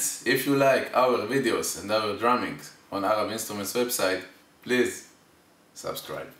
Friends, if you like our videos and our drumming on Arab Instruments website, please subscribe.